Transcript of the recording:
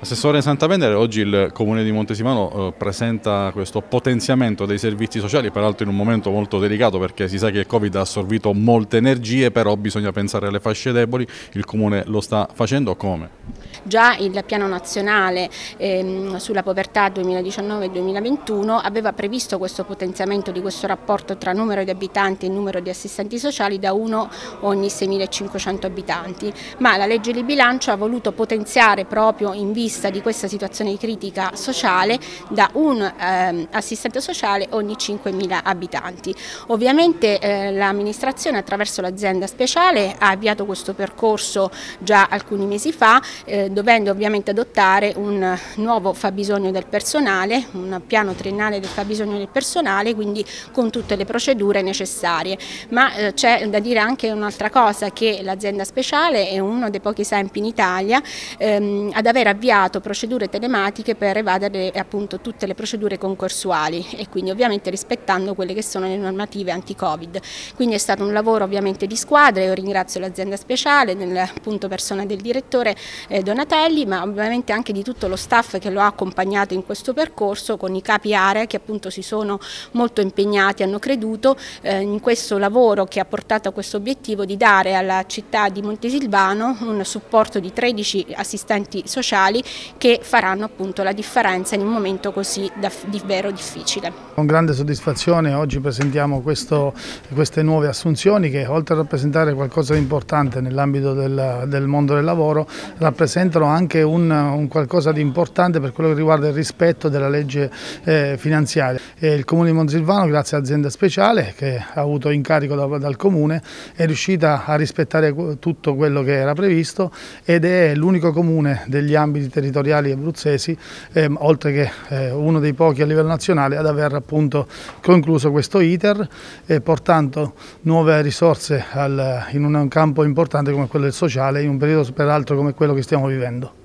Assessore Santavendere, oggi il Comune di Montesimano eh, presenta questo potenziamento dei servizi sociali, peraltro in un momento molto delicato perché si sa che il Covid ha assorbito molte energie, però bisogna pensare alle fasce deboli, il Comune lo sta facendo come? Già il piano nazionale ehm, sulla povertà 2019-2021 aveva previsto questo potenziamento di questo rapporto tra numero di abitanti e numero di assistenti sociali da uno ogni 6.500 abitanti, ma la legge di bilancio ha voluto potenziare proprio in vista di questa situazione di critica sociale da un eh, assistente sociale ogni 5.000 abitanti. Ovviamente eh, l'amministrazione attraverso l'azienda speciale ha avviato questo percorso già alcuni mesi fa, eh, dovendo ovviamente adottare un nuovo fabbisogno del personale, un piano triennale del fabbisogno del personale, quindi con tutte le procedure necessarie. Ma eh, c'è da dire anche un'altra cosa, che l'azienda speciale è uno dei pochi esempi in Italia ehm, ad aver avviato procedure telematiche per evadere appunto tutte le procedure concorsuali e quindi ovviamente rispettando quelle che sono le normative anti-Covid. Quindi è stato un lavoro ovviamente di squadra, io ringrazio l'azienda speciale, nel punto persona del direttore eh, Donatelli, ma ovviamente anche di tutto lo staff che lo ha accompagnato in questo percorso con i capi area che appunto si sono molto impegnati, hanno creduto eh, in questo lavoro che ha portato a questo obiettivo di dare alla città di Montesilvano un supporto di 13 assistenti sociali che faranno appunto la differenza in un momento così davvero difficile. Con grande soddisfazione oggi presentiamo questo, queste nuove assunzioni che oltre a rappresentare qualcosa di importante nell'ambito del, del, mondo del lavoro rappresentano anche un, un, qualcosa di importante per quello che riguarda il rispetto della legge eh, finanziaria. E il Comune di Monsilvano grazie all'azienda speciale che ha avuto incarico da, dal Comune è riuscita a rispettare tutto quello che era previsto ed è l'unico comune degli ambiti territoriali abruzzesi, ehm, oltre che eh, uno dei pochi a livello nazionale ad aver appunto concluso questo iter, eh, portando nuove risorse al, in un campo importante come quello del sociale, in un periodo peraltro come quello che stiamo vivendo. viviendo.